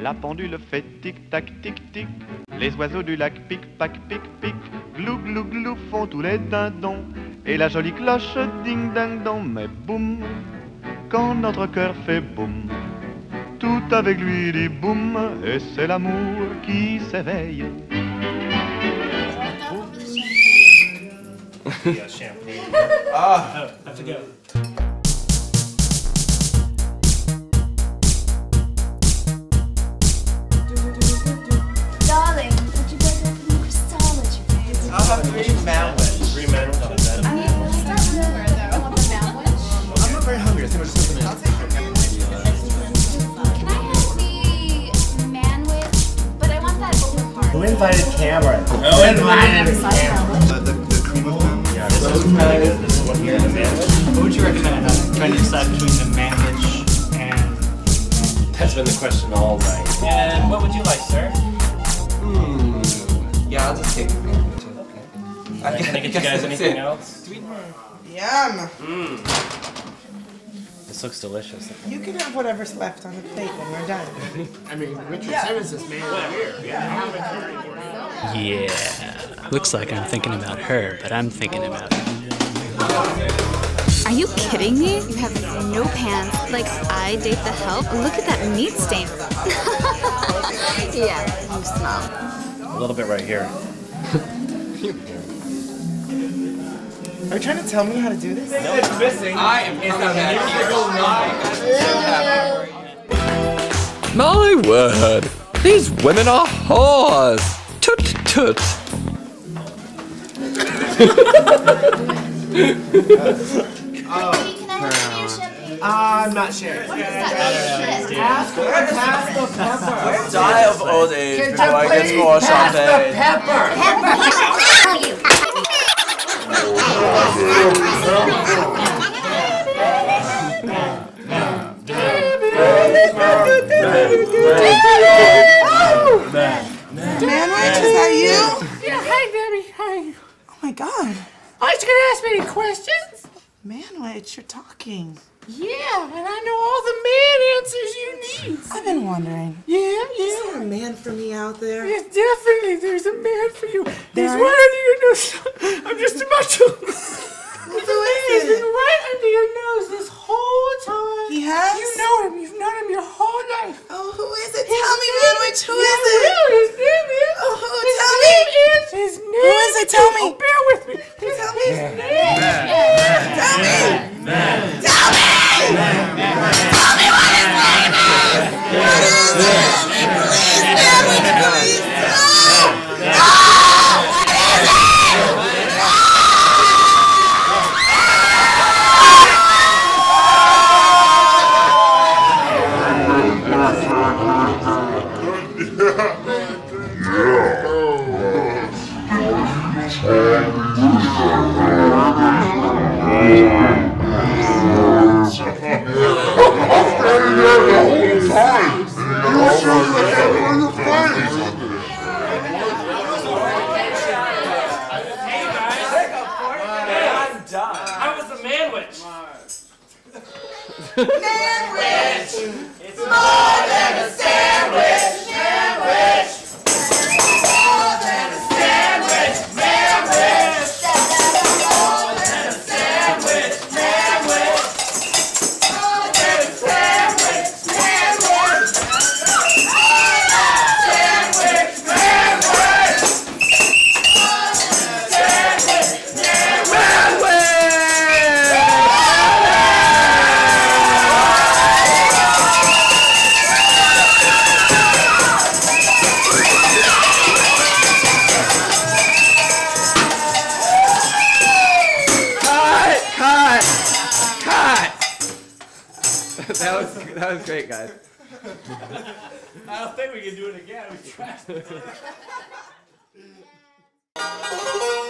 La pendule fait tic-tac, tic-tic. Les oiseaux du lac pic-pac, pic-pic. Glou, glou, glou font tous les dindons. Et la jolie cloche ding-ding-dong. Mais boum, quand notre cœur fait boum, tout avec lui dit boum. Et c'est l'amour qui s'éveille. Yeah, shampoo. Ah, Oh, have to go. Darling, would you like a crystallology? I'll have three manwich. Three men. I mean, we'll start somewhere though. I want the sandwich. I'm not very hungry. I think we're just something I'll take Can I have the manwich? But I want that over part. Who invited Cameron? Who invited Cameron? This is really good. This is what here the sandwich. What would you recommend? I'm trying to decide between the manwich and. That's been the question all night. And what would you like, sir? Hmm. Yeah, I'll just take the cream. Can I get you guys anything else? Yum. This looks delicious. You can have whatever's left on the plate when we're done. I mean, Richard Simmons is man. Yeah. Looks like I'm thinking about her, but I'm thinking about Are you kidding me? You have no pants. Like I date the help. Look at that meat stain. yeah, you smell. A little bit right here. Are you trying to tell me how to do this? No, I am My word, these women are whores. Tut tut. Can I have your champagne? I'm not sharing. What is that? Pass the pepper. Die of old age before I get to more champagne. Pepper. Manwich, is that you? Yeah, hi, Debbie. Hi. Oh my god. Aren't you gonna ask me any questions? Manwich, you're talking. Yeah, and I know all the man answers you need. I've been wondering. Yeah, yeah. Is yeah. there a man for me out there? Yes, definitely. There's a man for you. There's There one is? under your nose. I'm just about to. Who He's is been it? right under your nose this whole time. He has? You know him. You've known him your whole life. Oh, who is it? Tell me, Manwich, who is Yeah, it? well, His name is. Oh, who? His Tell name me. is. His name is it? Tell me. Oh, bear with me. His Tell me. His name. What is it? Please, Manwich, please. No. No. What is it? How was the manwich? Manwich. It's more than a sandwich. that was that was great, guys. I don't think we can do it again. We tried.